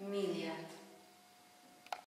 media.